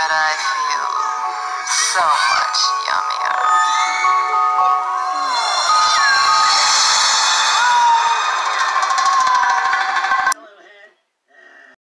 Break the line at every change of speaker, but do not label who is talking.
that I feel so much yummier.